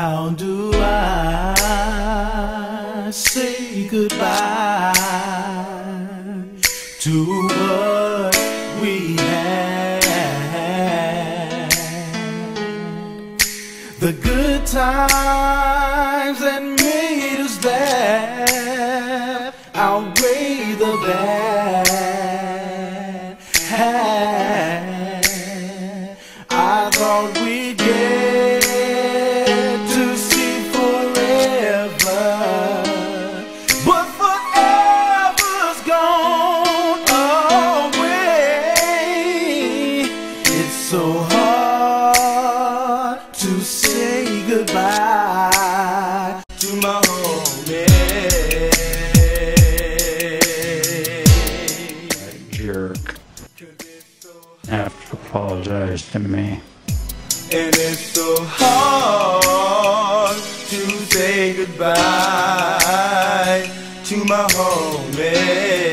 How do I say goodbye to what we had? The good times that made us laugh outweigh the bad. I thought we'd get so hard to say goodbye to my homie. jerk have to apologize to me. And it's so hard to say goodbye to my homie.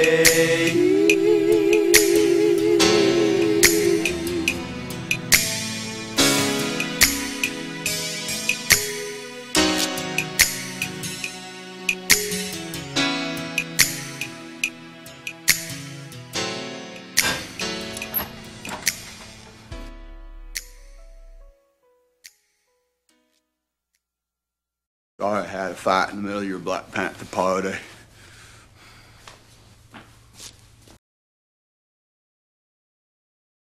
I had a fight in the middle of your Black Panther party.